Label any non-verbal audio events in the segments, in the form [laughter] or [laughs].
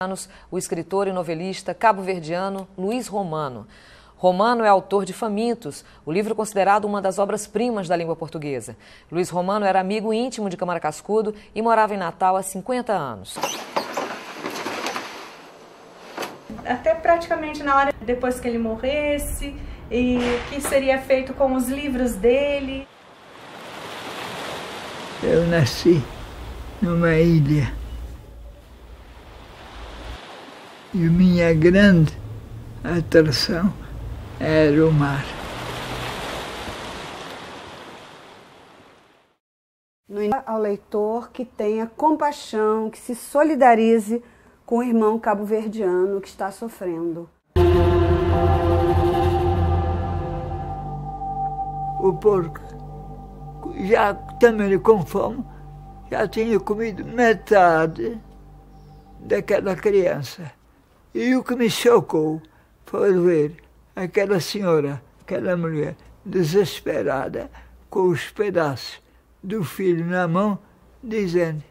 anos o escritor e novelista cabo-verdiano Luiz Romano. Romano é autor de Famintos, o livro considerado uma das obras-primas da língua portuguesa. Luiz Romano era amigo íntimo de Câmara Cascudo e morava em Natal há 50 anos. Até praticamente na hora depois que ele morresse, e o que seria feito com os livros dele. Eu nasci numa ilha e minha grande atração era o mar. Ao leitor que tenha compaixão, que se solidarize com o irmão cabo-verdiano que está sofrendo. O porco, já também com fome, já tinha comido metade daquela criança. E o que me chocou foi ver aquela senhora, aquela mulher desesperada, com os pedaços do filho na mão, dizendo: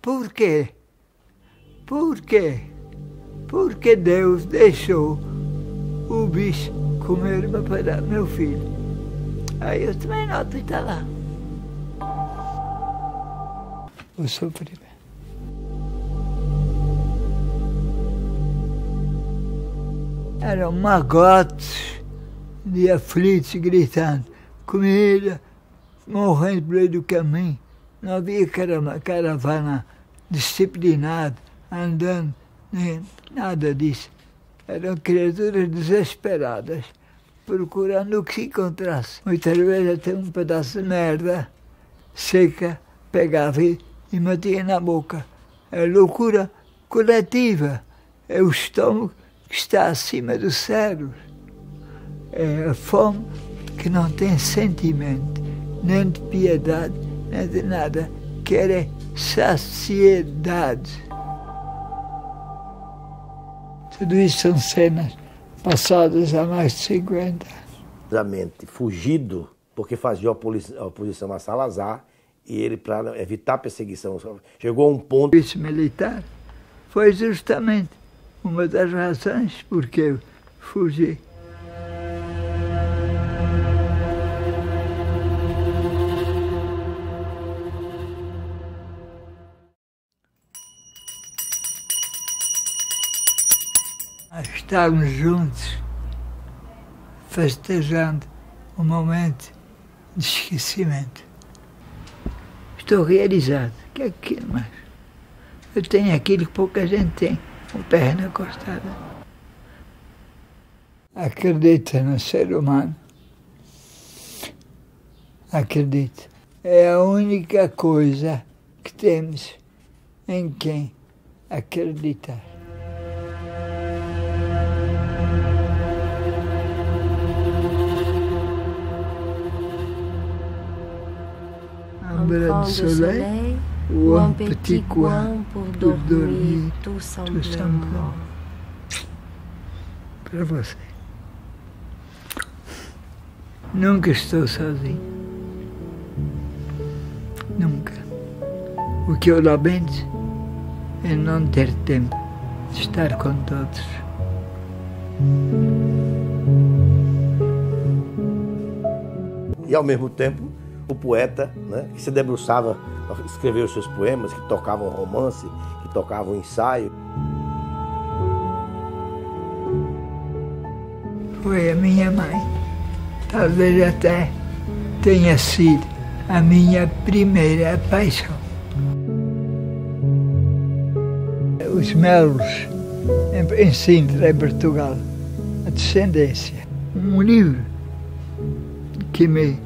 Por quê? Por quê? Porque Deus deixou o bicho comer meu filho. Aí eu também noto está lá. O sofrimento. Eram magotes de aflitos gritando, comida, morrendo por meio do caminho. Não havia caravana disciplinada, andando, nem nada disso. Eram criaturas desesperadas, procurando o que se encontrasse. Muitas vezes até um pedaço de merda seca pegava e, e metia na boca. É loucura coletiva. É o estômago que está acima do cérebro. É a fome que não tem sentimento, nem de piedade, nem de nada. Quer é saciedade. Tudo isso são cenas passadas há mais de 50 anos. Fugido, porque fazia oposição a Salazar, e ele, para evitar perseguição, chegou a um ponto. Isso militar foi justamente uma das razões porque eu fugi. Estávamos juntos, festejando um momento de esquecimento. Estou realizado. O que é aquilo mais? Eu tenho aquilo que pouca gente tem com perna cortada. Acredita no ser humano. Acredita. É a única coisa que temos em quem acreditar. Ambre do soleil ou un petit coin pour dormir tout simplement. Para você. Nunca estou sozinho. Nunca. O que eu lamento é não ter tempo de estar com todos. E ao mesmo tempo, o poeta, né, que se debruçava escrever os seus poemas, que tocavam romance, que tocavam ensaio. Foi a minha mãe. Talvez até tenha sido a minha primeira paixão. Os melos em Sintra, em Portugal, a descendência. Um livro que me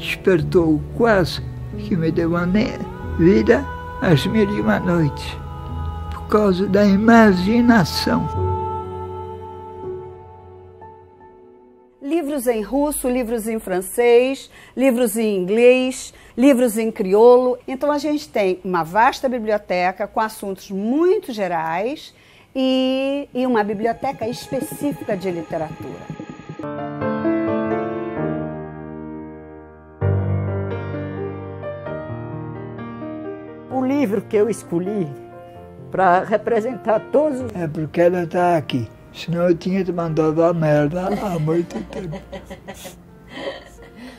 despertou quase que me deu uma vida às mil e uma noites, por causa da imaginação. Livros em russo, livros em francês, livros em inglês, livros em crioulo. Então a gente tem uma vasta biblioteca com assuntos muito gerais e, e uma biblioteca específica de literatura. Livro que eu escolhi para representar todos. É porque ela está aqui. Senão eu tinha te mandado a merda há muito tempo. [laughs]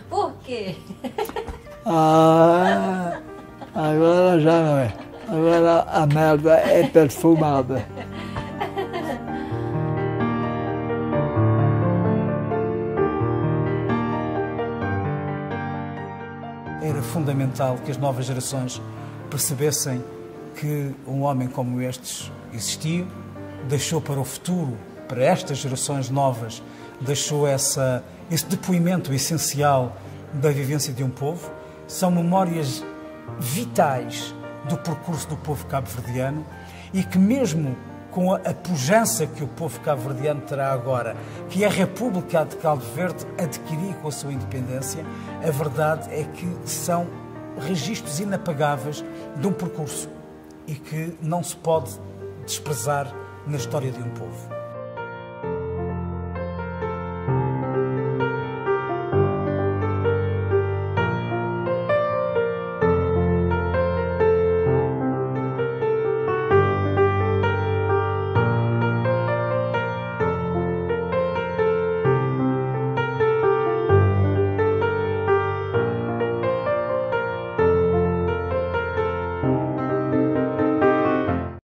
Por quê? Ah, agora já não é. Agora a merda é perfumada. Era fundamental que as novas gerações percebessem que um homem como estes existiu, deixou para o futuro, para estas gerações novas, deixou essa, esse depoimento essencial da vivência de um povo. São memórias vitais do percurso do povo cabo-verdiano e que, mesmo com a, pujança que o povo cabo-verdiano terá agora, que a República de Cabo Verde adquiriu com a sua independência, a verdade é que são registros inapagáveis de um percurso e que não se pode desprezar na história de um povo.